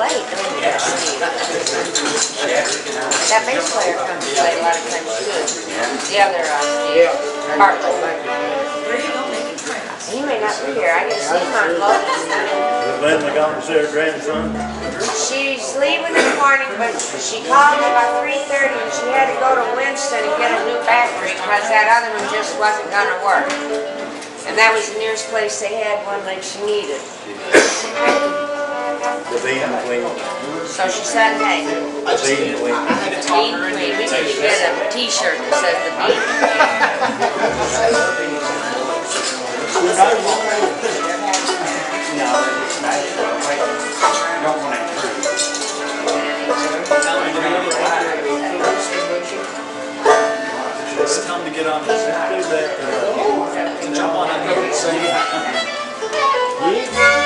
Late, don't he? That bass player comes late a lot of times too. The other, uh, Bartlett. He may not be here. I didn't see him on. Linda gone to see grandson. She's leaving in the morning, but she called me about three thirty and she had to go to Winston and get a new battery because that other one just wasn't gonna work. And that was the nearest place they had one that she needed. The bean queen. So she said, hey, The bean queen. Bean Queen, we need to get a t-shirt that says the Bean Queen. don't to intrude. It's time to get on this. Do that. uh, Jump on it and say, Water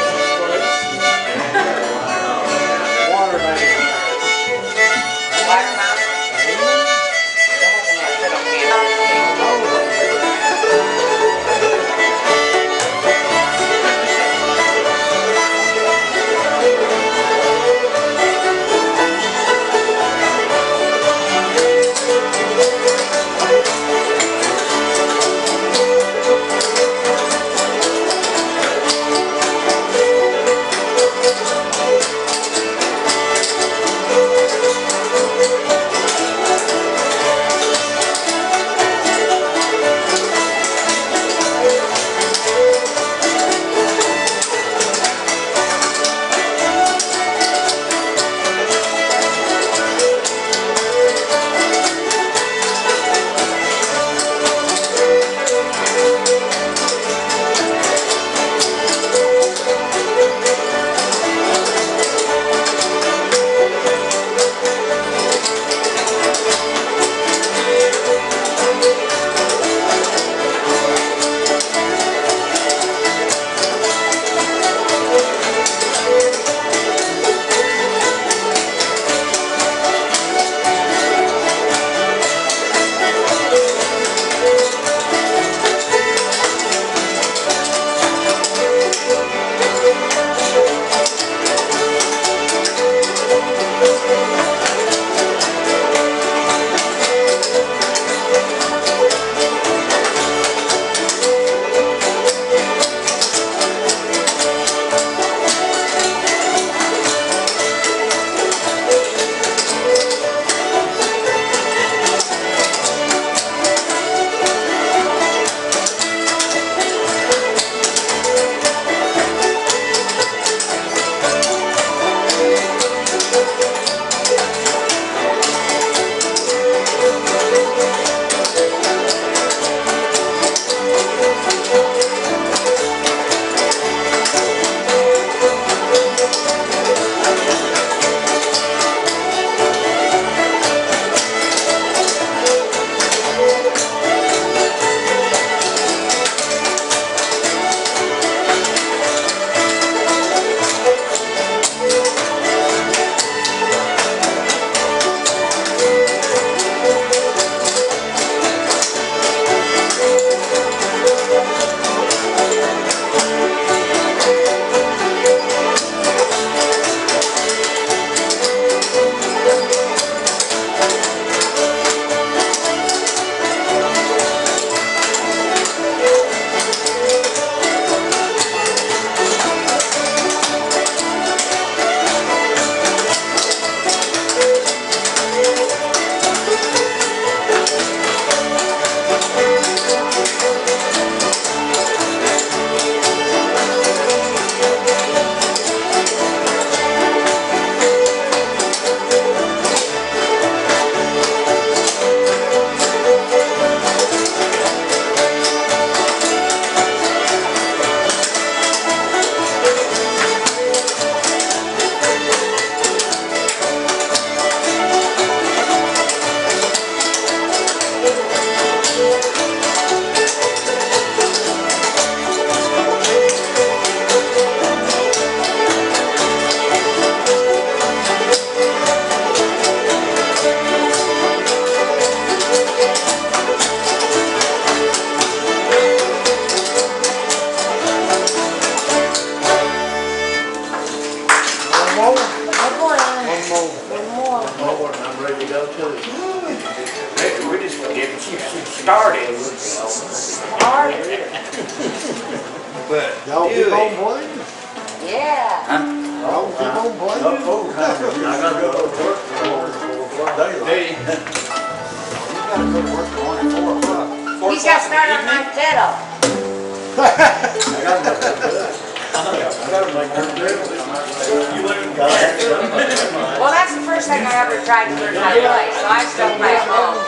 Well, that's the first thing I ever tried to learn how to play, so I still play alone.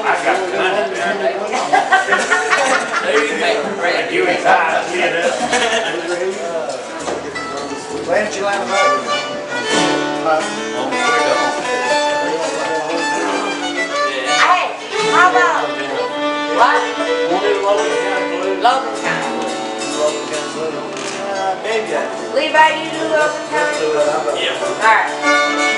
I got Levi, you do open? Yeah. All right.